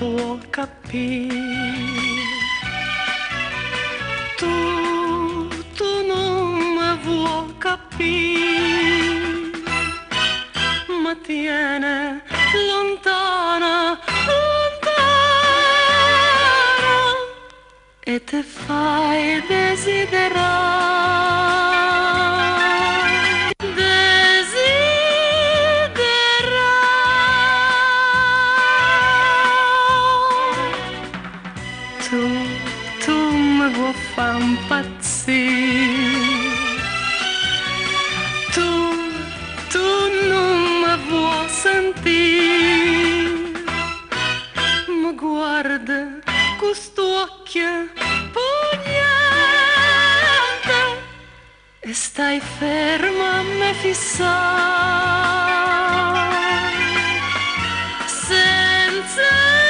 Puoi capire. Tu, tu non mi vuoi capire. Ma tiene lontana, lontana e te fai desiderare. Tu mi vuoi far impazzire. Tu, tu non mi vuoi sentire. Ma guarda quest'occhio pugnante e stai ferma a me fissare. Senza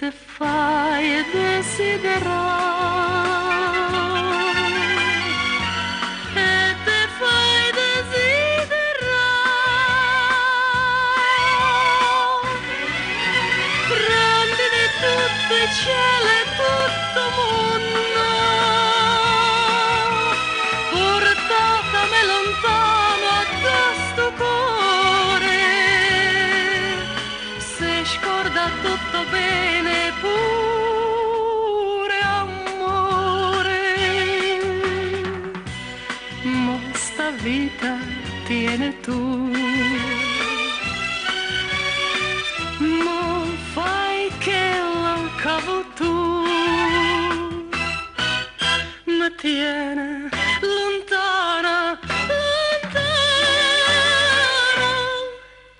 te fai desiderare. E te fai desiderare. Prendimi tutto il cielo e tutto mondo, portatami lontano da sto cuore, se scorda tutto bene Ma sta vita tiene tu. Ma fai che la cavo tu. Ma tiene lontana, lontana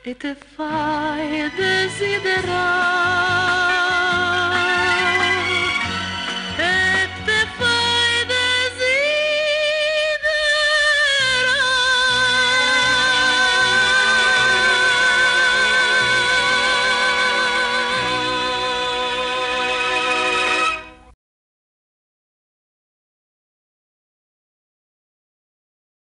e te fai desiderare.